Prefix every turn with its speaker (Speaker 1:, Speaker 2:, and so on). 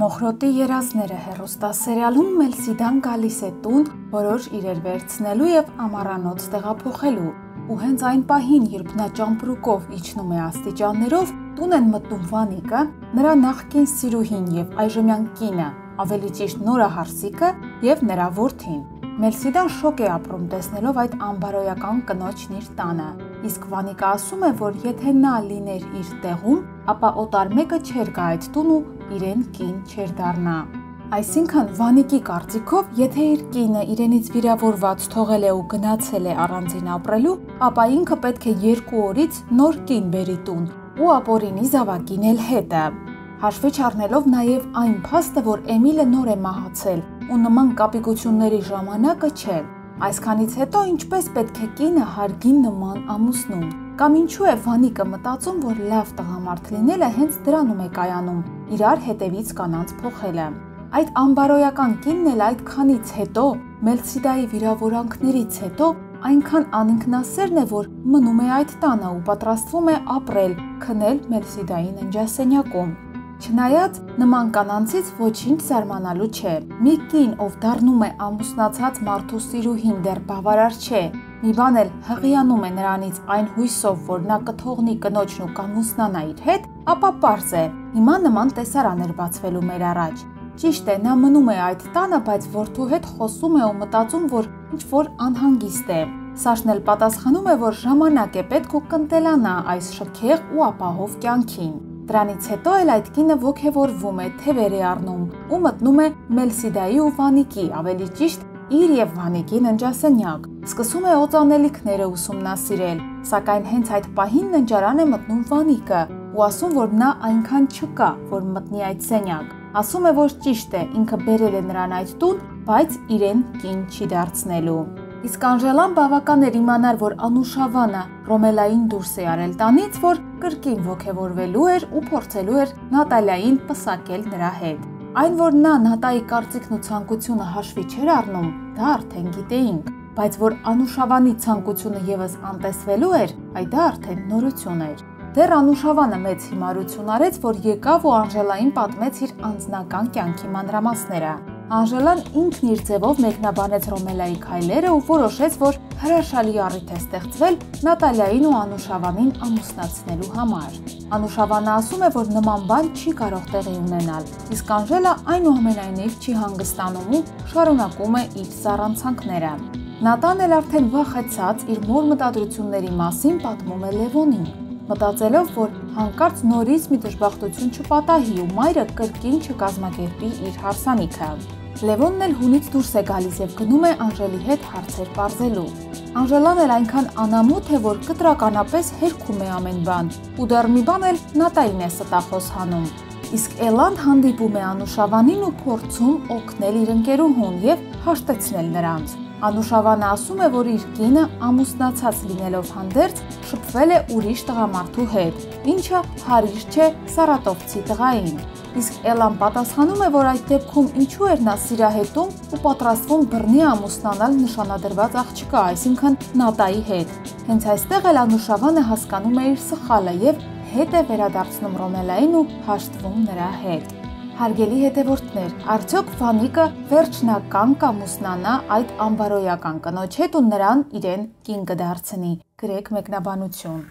Speaker 1: Մոխրոտի երազները հերոստասերիալում Մելսիդան գալիս է տուն, որոշ իրեր վերցնելու եւ ամառանոց տեղափոխելու։ Ու հենց այն պահին, երբ նա ճամպրուկով իջնում է աստիճաններով, տուն են մտնում Վանիկը, նրա նախկին սիրուհին եւ այժմյան կինը, ավելի ճիշտ Նորա Հարսիկը եւ նրա որդին։ Մելսիդան շոկ է ապրում տեսնելով այդ ամբարոյական կնոջն իր տանը։ Իսկ Վանիկա ասում է, որ եթե նա լիներ իր տեղում, ապա օտար մեկը չէր գա այդ տուն ու իրեն կին չէր դառնա։ Այսինքն Վանիկի կարծիքով, եթե իր կինը իրենից վիրավորված թողել է ու գնացել է առանձին ապրելու, ապա ինքը պետք է երկու օրից նոր կին բերի տուն ու ապորինի զավակին էլ հետը։ Հաշվի չառնելով նաև այն փաստը, որ Էմիլը նոր է մահացել ու նման կապիկությունների ժամանակը չէ։ Այսքանից հետո ինչպես պետք է կինը հարգին նման ամուսնում։ Կամ ինչու է Վանիկը մտածում, որ լավ տղամարդ լինելը հենց դրանում է կայանում՝ իրար հետևից կանանց փոխելը։ Այդ ամբարոյական կինն էլ այդքանից հետո, Մելսիդայի վիրավորանքներից հետո այնքան անինքնասերն է, որ մնում է այդ տանը ու պատրաստվում է ապրել, քնել Մելսիդայի ննջասենյակում։ Չնայած նման կանանցից ոչինչ զարմանալու չէ։ Մի կին, ով դառնում է ամուսնացած մարդու սիրուհին, դեռ բավարար չէ։ Մի բան էլ հղիանում է նրանից այն հույսով, որ նա կթողնի կնոջն ու կամուսնանա իր հետ, ապա པարզ է։ Հիմա նման տեսարան էր բացվելու մեր առաջ։ Ճիշտ է, նա մնում է այդ տանը, բայց որդու հետ խոսում է ու մտածում, որ ինչ որ անհանգիստ է։ Սաշն էլ պատասխանում է, որ ժամանակ է պետք ու կընտելանա այս շքեղ ու ապահով կյանքին։ Դրանից հետո էլ այդ կինը ողևորվում է, թևեր է առնում ու մտնում է Մելսիդայի ու Վանիկի, ավելի ճիշտ իր եւ Վանիկի ննջասենյակ։ Սկսում է օծանելիքները ուսումնասիրել, սակայն հենց այդ պահին ննջարան է մտնում Վանիկը ու ասում, որ նա այնքան չկա, որ մտնի այդ սենյակ։ Ասում է, որ ճիշտ է, ինքը բերել է նրան այդ տուն, բայց իրեն կին չի դարձնելու։ Իսկ Անժելան բավական էր իմանալ, որ Անուշավանը Ռոմելային դուրս է արել տանից, որ կրկին ողևորվելու էր ու փորձելու էր Նատալիային պսակել նրա հետ։ Այն, որ նա Նատայի կարծիքն ու ցանկությունը հաշվի չէր առնում, դա արդեն գիտեինք, բայց որ Անուշավանի ցանկությունը եւս անտեսվելու էր, այդ դա արդեն նորություն էր։ Դեռ Անուշավանը մեծ հիմարություն արեց, որ եկավ ու Անժելային պատմեց իր անձնական կյանքի մանրամասները։ Անժելան ինքն իր ձևով մեկնաբանեց Ռոմելայի քայլերը ու որոշեց, որ հրաշալի առիթ է ստեղծվել Նատալիային ու Անուշավանին ամուսնացնելու համար։ Անուշավանը ասում է, որ նման բան չի կարող տեղի ունենալ, իսկ Անժելա այնուամենայնիվ չի հանգստանում ու շարունակում է իր զառանցանքները։ Նատան էլ արդեն վախեցած իր մոր մտադրությունների մասին պատմում է Լևոնին մտածելով, որ հանկարծ նորից մի դժբախտություն չպատահի ու մայրը կրկին չկազմակերպի իր հարսանիքը։ Լևոնն էլ հունից դուրս է գալիս եւ գնում է Անժելի հետ հարցեր բարձելու։ Անժելան էլ այնքան անամոթ է, որ կտրականապես հերքում է ամեն բան, ու դեռ մի բան էլ Նատալին է ստախոս հանում։ Իսկ Էլան հանդիպում է Անուշավանին ու փորձում օգնել իր ընկերուհուն եւ հաշտեցնել նրանց։ Անուշավանը ասում է, որ իր կինը ամուսնացած լինելով հանդերձ շփվել է ուրիշ տղամարդու հետ, ինչը հարիր չէ Սարատովցի տղային։ Իսկ Էլան պատասխանում է, որ այդ դեպքում ինչու էր նա սիրահետում ու պատրաստվում բռնի ամուսնանալ նշանադրված աղջկա, այսինքն Նատայի հետ։ Հենց այստեղ էլ Անուշավանը հասկանում է իր սխալը եւ հետ է վերադարձնում Ռոմելային ու հաշտվում նրա հետ։ Հարգելի հետևորդներ, արդյոք Վանիկը վերջնական կամուսնանա այդ ամբարոյական կնոջ հետ ու նրան իրեն կին կդարձնի։ Գրեք մեկնաբանություն։